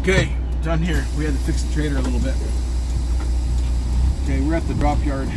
Okay, done here. We had to fix the trailer a little bit. Okay, we're at the drop yard.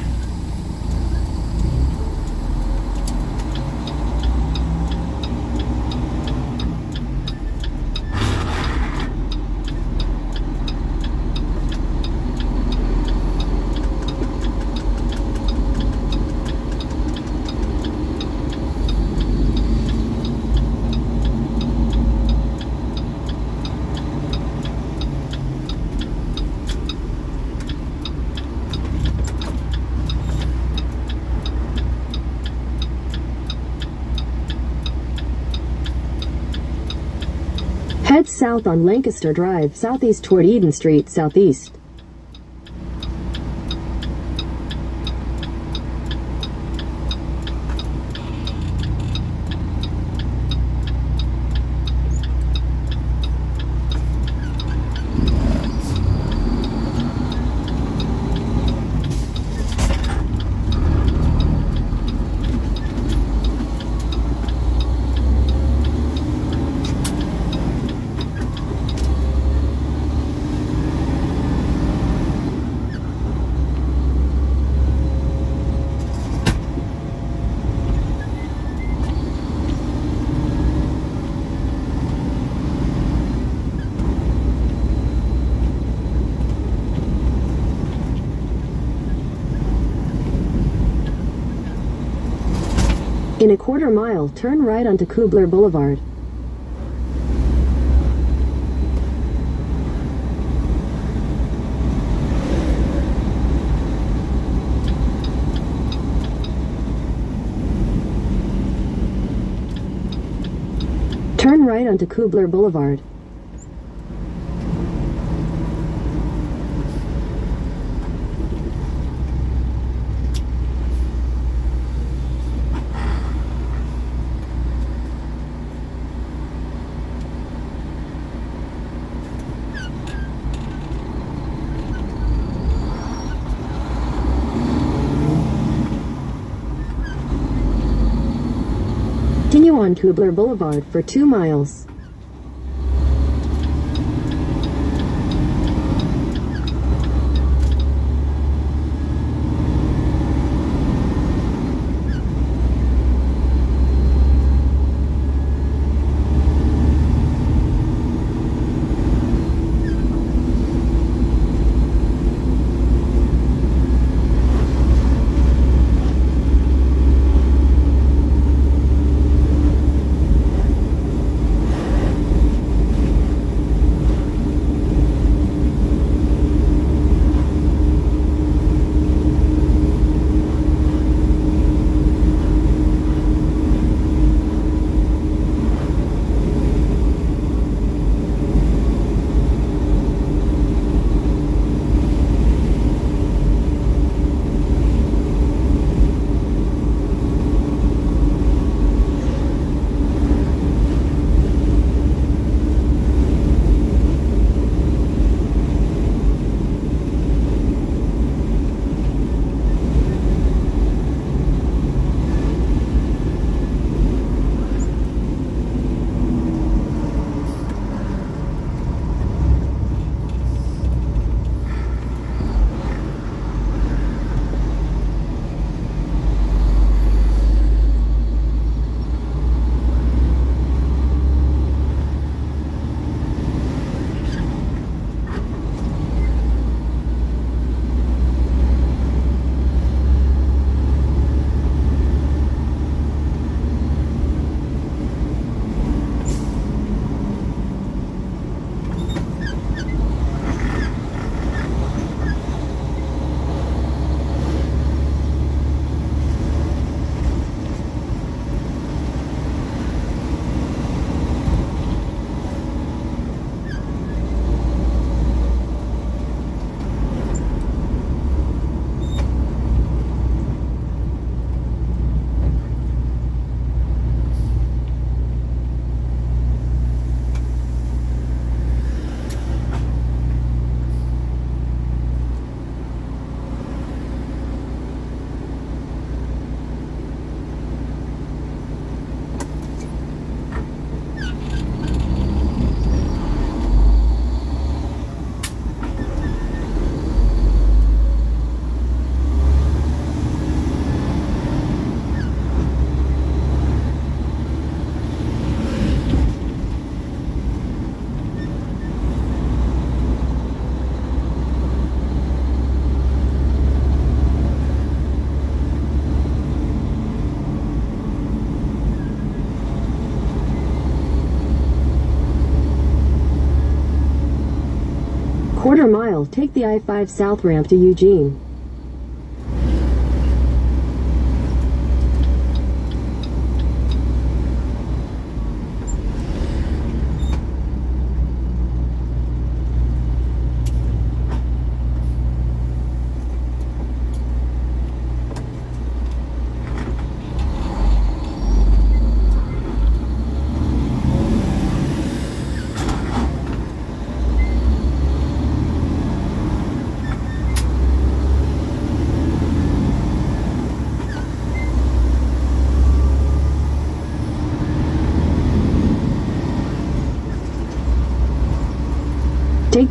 Head south on Lancaster Drive, southeast toward Eden Street, southeast. In a quarter mile, turn right onto Kuebler Boulevard. Turn right onto Kuebler Boulevard. Continue on Kuebler Boulevard for two miles. Quarter mile, take the I-5 South ramp to Eugene.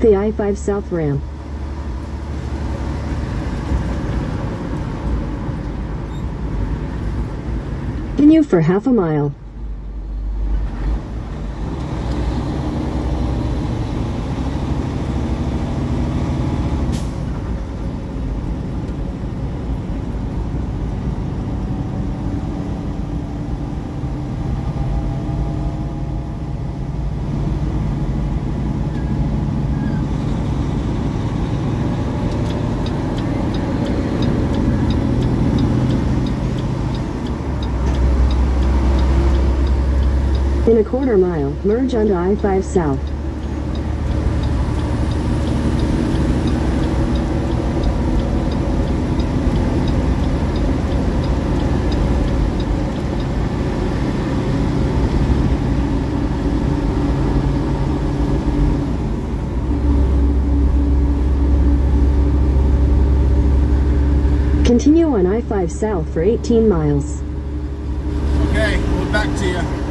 The I-5 South ramp. Continue for half a mile. In a quarter mile, merge onto I-5 South. Continue on I-5 South for 18 miles. Okay, we're back to you.